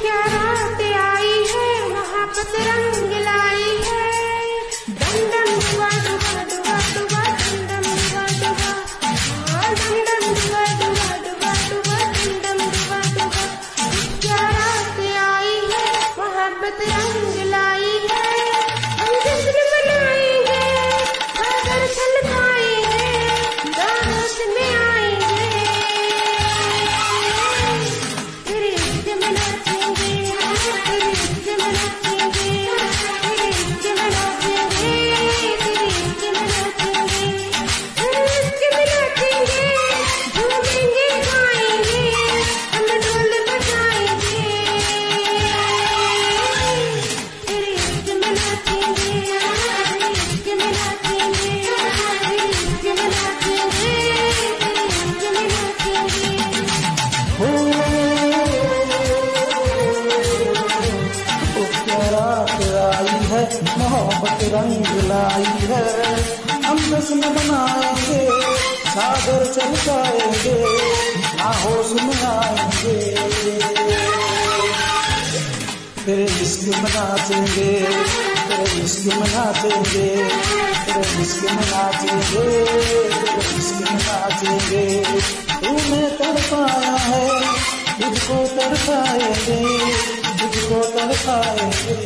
क्या रात आई है? महापत रंग लाई है। हम जश्न मनाएँगे सागर चमकाएँगे आहोश में आएँगे। तेरे इश्क में नाचेंगे तेरे इश्क में नाचेंगे तेरे इश्क में नाचेंगे तेरे इश्क में नाचेंगे तूने तड़पाया है तुझको तड़पाएँगे तुझको तड़पाएँगे।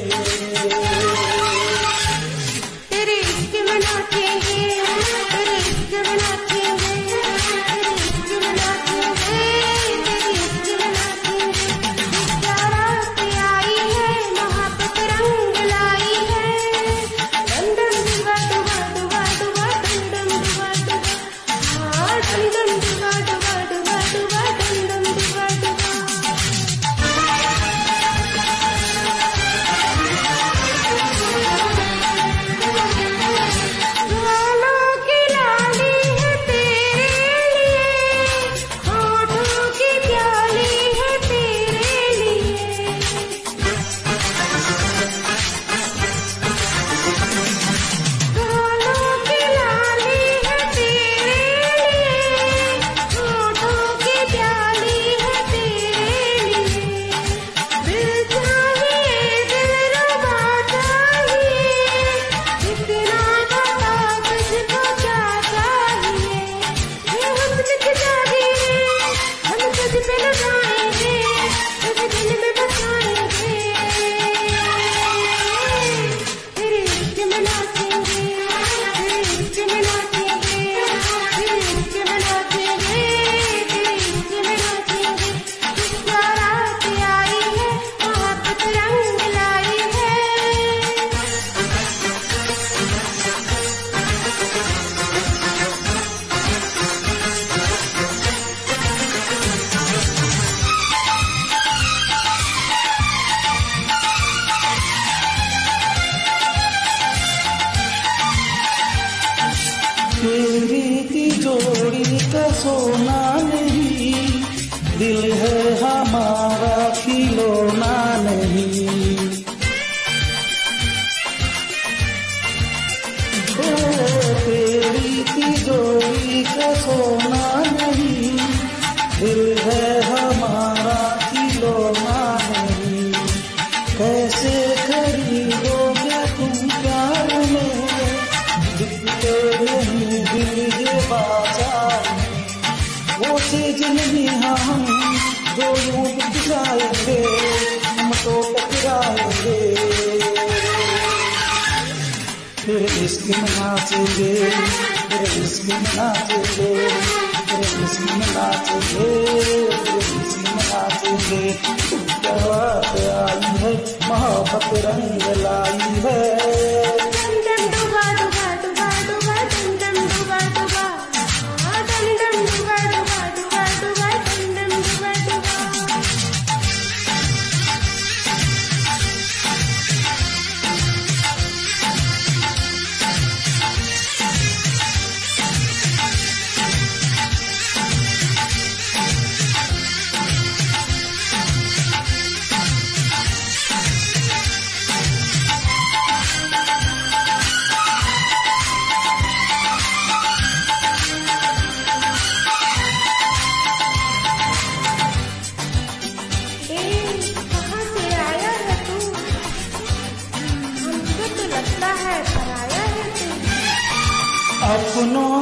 तिजोरी सोना नहीं दिल है हमारा खिलौना नहीं। तेरी तिजोरी का सोना नहीं तेरे इश्क में नाचेंगे तेरे इश्क में नाचेंगे तेरे इश्क में नाचेंगे तेरे इश्क में नाचेंगे क्या बात आई है मोहब्बत रंग लाई है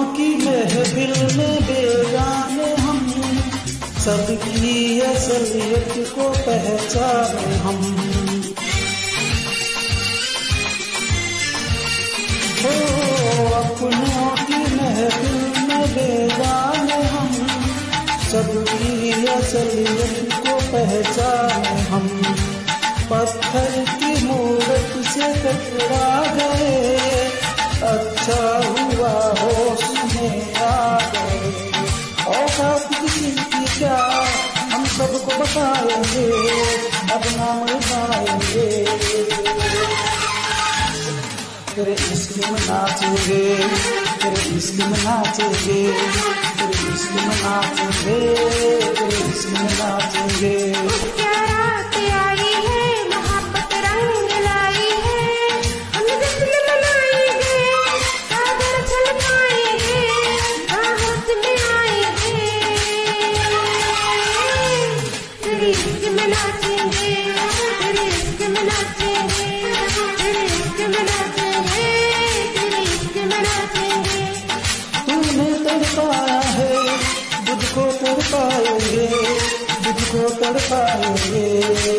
की महफिल में बेगाने हम। सबकी असलियत को पहचाने हम। हो अपनों की महफिल में बेगाने हम। सबकी असलियत को पहचाने हम। पत्थर की मूरत से टकरा बताएँगे अब नाम पाएँगे तेरे इश्क में नाचेंगे, तेरे इश्क में नाचेंगे, तेरे इश्क में नाचेंगे, तेरे इश्क में नाचेंगे। को तड़पाएँगे